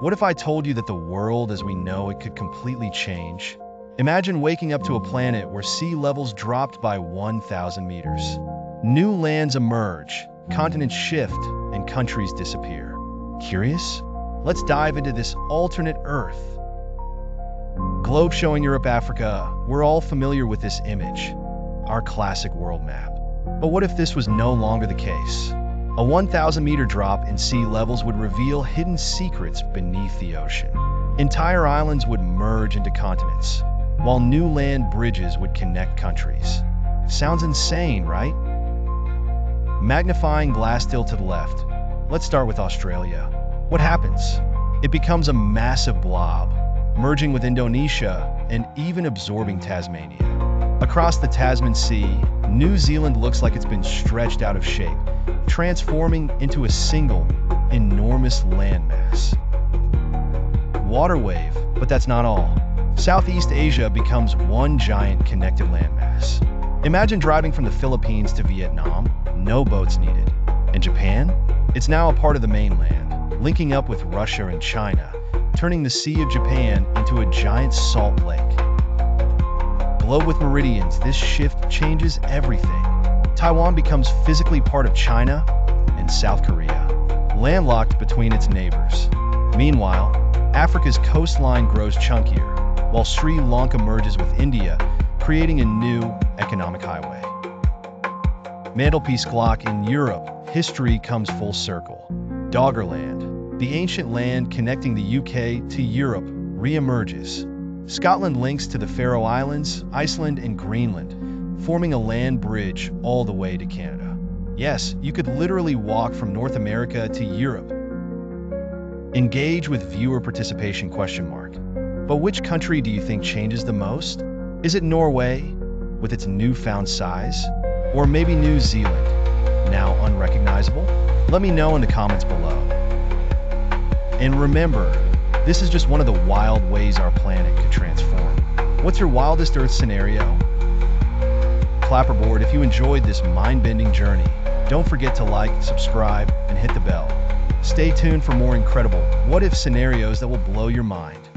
What if I told you that the world as we know it could completely change? Imagine waking up to a planet where sea levels dropped by 1,000 meters. New lands emerge, continents shift, and countries disappear. Curious? Let's dive into this alternate Earth. Globe showing Europe, Africa, we're all familiar with this image, our classic world map. But what if this was no longer the case? A 1,000 meter drop in sea levels would reveal hidden secrets beneath the ocean. Entire islands would merge into continents, while new land bridges would connect countries. Sounds insane, right? Magnifying glass still to the left. Let's start with Australia. What happens? It becomes a massive blob, merging with Indonesia and even absorbing Tasmania. Across the Tasman Sea, New Zealand looks like it's been stretched out of shape, transforming into a single, enormous landmass. Water wave, but that's not all. Southeast Asia becomes one giant connected landmass. Imagine driving from the Philippines to Vietnam, no boats needed. And Japan? It's now a part of the mainland, linking up with Russia and China, turning the Sea of Japan into a giant salt lake. Globe with meridians, this shift changes everything. Taiwan becomes physically part of China and South Korea, landlocked between its neighbors. Meanwhile, Africa's coastline grows chunkier, while Sri Lanka merges with India, creating a new economic highway. Mantelpiece clock in Europe, history comes full circle. Doggerland, the ancient land connecting the UK to Europe, re-emerges. Scotland links to the Faroe Islands, Iceland, and Greenland, forming a land bridge all the way to Canada. Yes, you could literally walk from North America to Europe. Engage with viewer participation question mark. But which country do you think changes the most? Is it Norway, with its newfound size? Or maybe New Zealand, now unrecognizable? Let me know in the comments below. And remember, this is just one of the wild ways our planet could transform. What's your wildest Earth scenario? Clapperboard, if you enjoyed this mind-bending journey, don't forget to like, subscribe, and hit the bell. Stay tuned for more incredible what-if scenarios that will blow your mind.